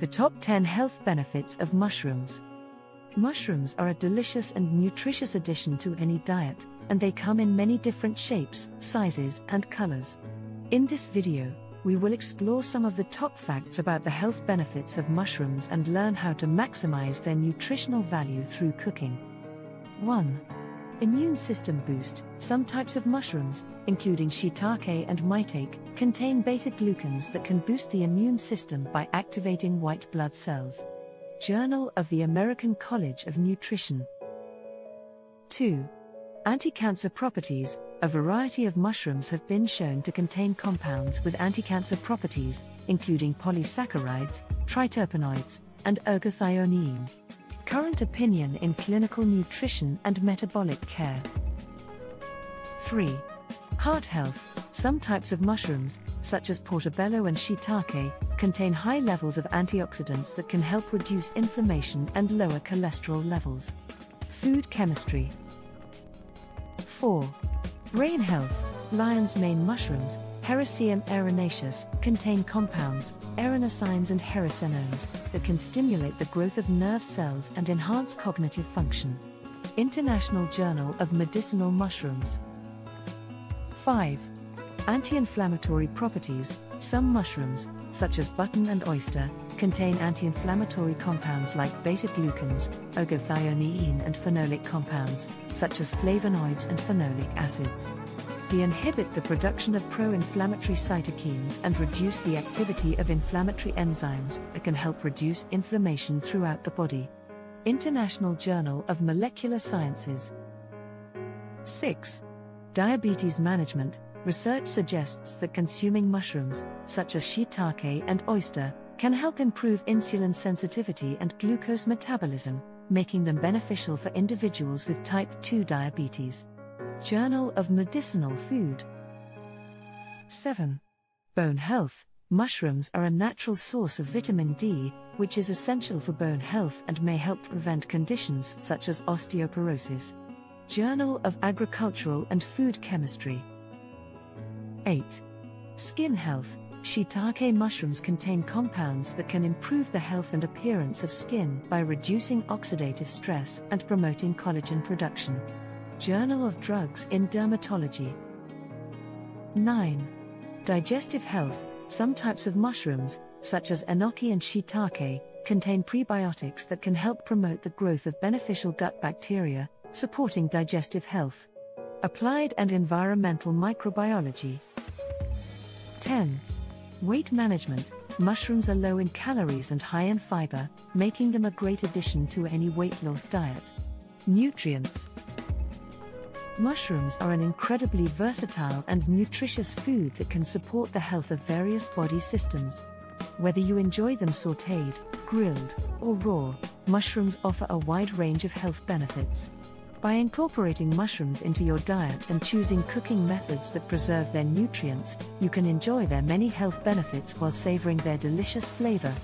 The top 10 health benefits of mushrooms. Mushrooms are a delicious and nutritious addition to any diet, and they come in many different shapes, sizes, and colors. In this video, we will explore some of the top facts about the health benefits of mushrooms and learn how to maximize their nutritional value through cooking. 1. Immune system boost. Some types of mushrooms, including shiitake and maitake, contain beta glucans that can boost the immune system by activating white blood cells. Journal of the American College of Nutrition. 2. Anti cancer properties. A variety of mushrooms have been shown to contain compounds with anti cancer properties, including polysaccharides, triterpenoids, and ergothioneine. Current opinion in clinical nutrition and metabolic care. 3. Heart health. Some types of mushrooms, such as portobello and shiitake, contain high levels of antioxidants that can help reduce inflammation and lower cholesterol levels. Food chemistry. 4. Brain health. Lion's mane mushrooms, Hericium erinaceus, contain compounds, erinacines and hericenones, that can stimulate the growth of nerve cells and enhance cognitive function. International Journal of Medicinal Mushrooms. 5. Anti inflammatory properties. Some mushrooms, such as button and oyster, contain anti inflammatory compounds like beta glucans, ergothioneine, and phenolic compounds, such as flavonoids and phenolic acids. They inhibit the production of pro inflammatory cytokines and reduce the activity of inflammatory enzymes that can help reduce inflammation throughout the body. International Journal of Molecular Sciences. 6. Diabetes Management Research suggests that consuming mushrooms, such as shiitake and oyster, can help improve insulin sensitivity and glucose metabolism, making them beneficial for individuals with type 2 diabetes. Journal of Medicinal Food. 7. Bone Health Mushrooms are a natural source of vitamin D, which is essential for bone health and may help prevent conditions such as osteoporosis. Journal of Agricultural and Food Chemistry. 8. Skin Health Shiitake mushrooms contain compounds that can improve the health and appearance of skin by reducing oxidative stress and promoting collagen production. Journal of Drugs in Dermatology. 9. Digestive Health Some types of mushrooms, such as enoki and shiitake, contain prebiotics that can help promote the growth of beneficial gut bacteria, supporting digestive health. Applied and Environmental Microbiology. 10. Weight management Mushrooms are low in calories and high in fiber, making them a great addition to any weight loss diet. Nutrients Mushrooms are an incredibly versatile and nutritious food that can support the health of various body systems. Whether you enjoy them sauteed, grilled, or raw, mushrooms offer a wide range of health benefits. By incorporating mushrooms into your diet and choosing cooking methods that preserve their nutrients, you can enjoy their many health benefits while savoring their delicious flavor.